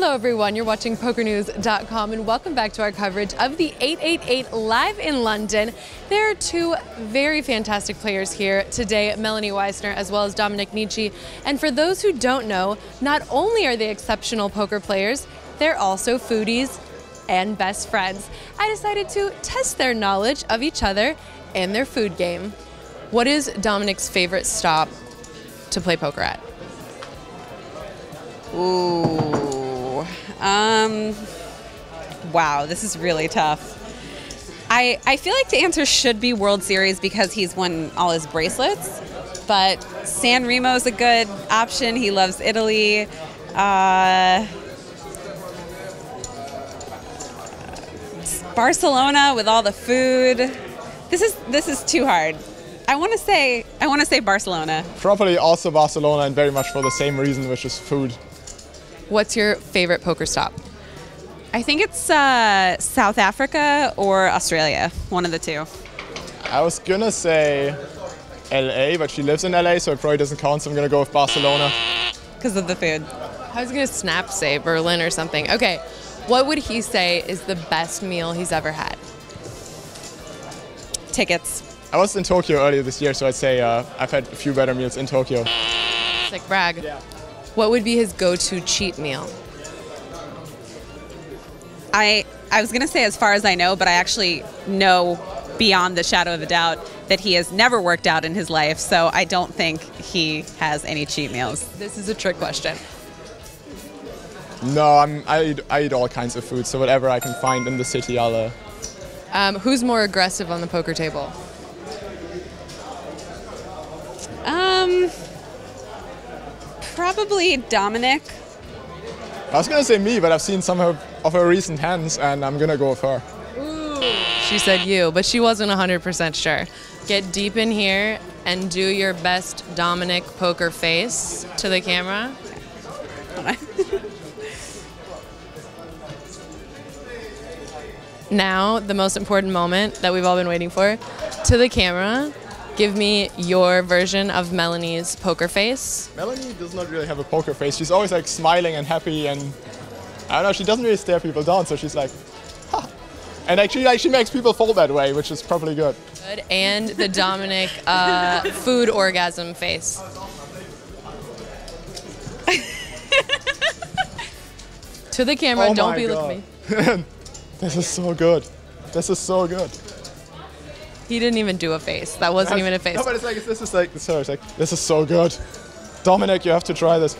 Hello, everyone. You're watching PokerNews.com, and welcome back to our coverage of the 888 live in London. There are two very fantastic players here today Melanie Weisner as well as Dominik Nitsche. And for those who don't know, not only are they exceptional poker players, they're also foodies and best friends. I decided to test their knowledge of each other and their food game. What is Dominik's favorite stop to play poker at? Ooh. Um, wow, this is really tough. I, I feel like the answer should be World Series because he's won all his bracelets. But San Remo is a good option. He loves Italy. Uh, Barcelona with all the food. This is this is too hard. I want to say I want to say Barcelona. Probably also Barcelona and very much for the same reason, which is food. What's your favorite poker stop? I think it's uh, South Africa or Australia, one of the two. I was gonna say LA, but she lives in LA, so it probably doesn't count, so I'm gonna go with Barcelona. Because of the food. I was gonna snap say Berlin or something. Okay, what would he say is the best meal he's ever had? Tickets. I was in Tokyo earlier this year, so I'd say uh, I've had a few better meals in Tokyo. Sick brag. What would be his go-to cheat meal? I I was gonna say as far as I know, but I actually know beyond the shadow of a doubt that he has never worked out in his life, so I don't think he has any cheat meals. This is a trick question. No, I'm, I, eat, I eat all kinds of food, so whatever I can find in the city, I'll. Uh, Um, who's more aggressive on the poker table? Probably Dominik. I was gonna say me, but I've seen some of, of her recent hands, and I'm gonna go with her. She said you, but she wasn't 100% sure. Get deep in here and do your best Dominik poker face to the camera. Now, the most important moment that we've all been waiting for. To the camera, give me your version of Melanie's poker face. Melanie does not really have a poker face. She's always like smiling and happy, and I don't know. She doesn't really stare people down, so she's like, ha. And actually, like she makes people fall that way, which is probably good. Good. And the Dominik uh, food orgasm face. to the camera, Oh don't be God. looking at me. This is so good. This is so good. He didn't even do a face. That wasn't even a face. No, but it's like this is like sorry, like this is so good. Dominik, you have to try this.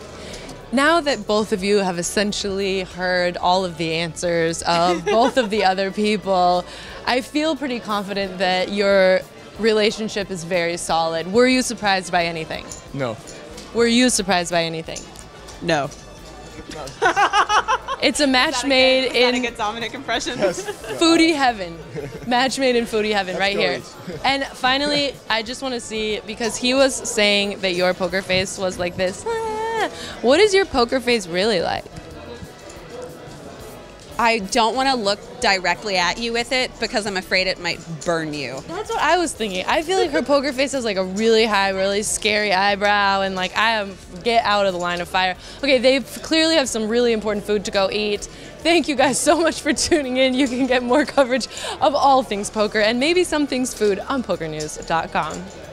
Now that both of you have essentially heard all of the answers of both of the other people, I feel pretty confident that your relationship is very solid. Were you surprised by anything? No. Were you surprised by anything? No. It's a match made in Dominik impression? foodie heaven. Match made in foodie heaven, right here. And finally, I just want to see because he was saying that your poker face was like this. "Ah." What is your poker face really like? I don't want to look directly at you with it because I'm afraid it might burn you. That's what I was thinking. I feel like her poker face has like a really high, really scary eyebrow, and like I am get out of the line of fire. Okay, they clearly have some really important food to go eat. Thank you guys so much for tuning in. You can get more coverage of all things poker and maybe some things food on PokerNews.com.